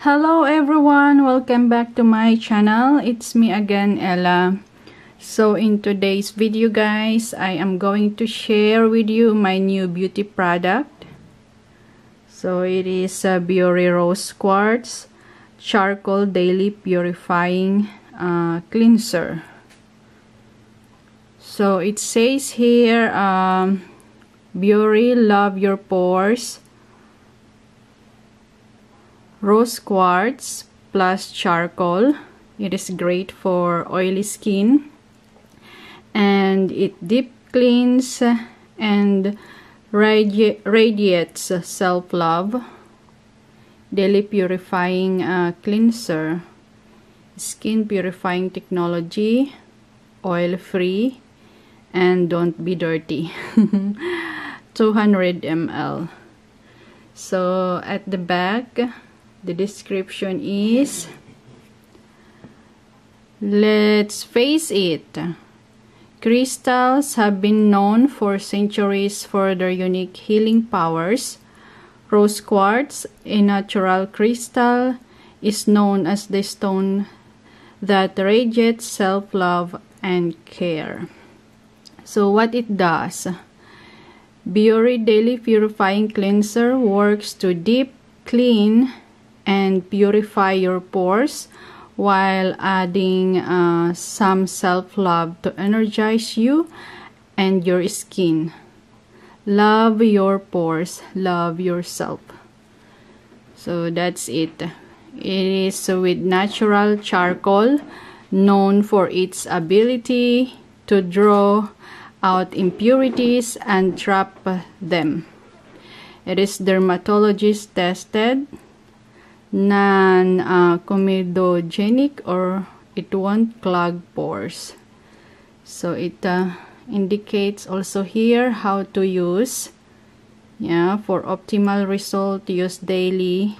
Hello everyone, welcome back to my channel. It's me again, Elah. So in today's video guys, I am going to share with you my new beauty product. So it is a Biore Rose Quartz Charcoal Daily Purifying uh, Cleanser. So it says here, um, Biore Love Your Pores rose quartz plus charcoal. It is great for oily skin. And it deep cleans and radi radiates self-love. Daily purifying uh, cleanser. Skin purifying technology. Oil free. And don't be dirty. 200 ml so at the back the description is let's face it. Crystals have been known for centuries for their unique healing powers. Rose quartz a natural crystal is known as the stone that radiates self-love and care. So what it does? Biore Daily Purifying Cleanser works to deep clean and purify your pores while adding uh, some self-love to energize you and your skin. Love your pores, love yourself. So that's it. It is with natural charcoal known for its ability to draw out impurities and trap them. It is dermatologist tested non-comedogenic uh, or it won't clog pores. So it uh, indicates also here how to use yeah for optimal result use daily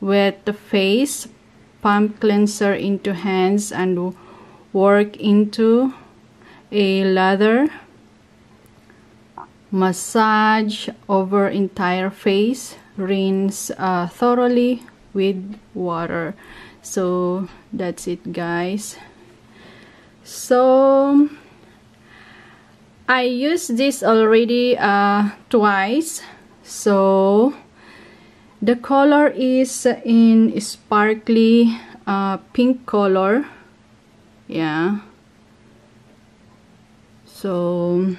wet the face pump cleanser into hands and work into a lather massage over entire face rinse uh, thoroughly with water. So that's it guys. So I used this already uh, twice. So the color is in sparkly uh, pink color. Yeah. So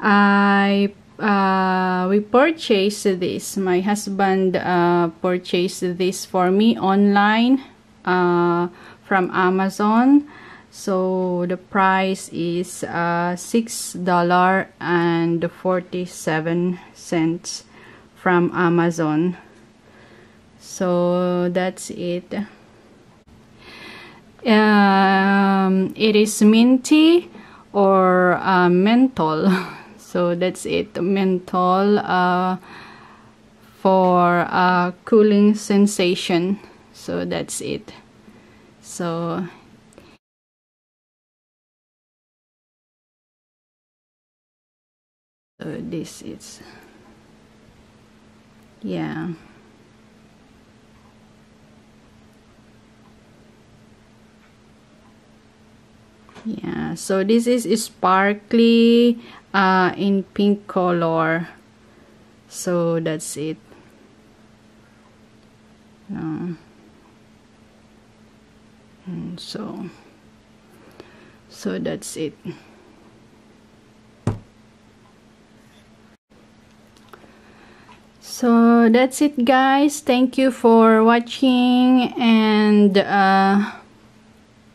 I uh, we purchased this. My husband uh, purchased this for me online uh, from Amazon. So the price is uh, six dollar and forty seven cents from Amazon. So that's it. Um, it is minty or uh, menthol. so that's it. Menthol uh, for uh, cooling sensation. So that's it. So this is yeah yeah so this is sparkly uh, in pink color. So that's it. Uh, so so that's it. So that's it guys. Thank you for watching and uh,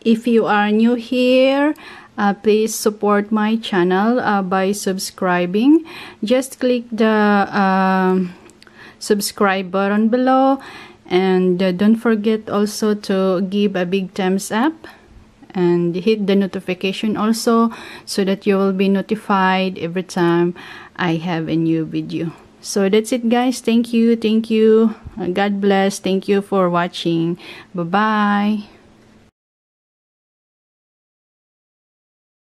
if you are new here uh, please support my channel uh, by subscribing. Just click the uh, subscribe button below. And uh, don't forget also to give a big thumbs up and hit the notification also so that you will be notified every time I have a new video. So that's it guys. Thank you. Thank you. God bless. Thank you for watching. Bye bye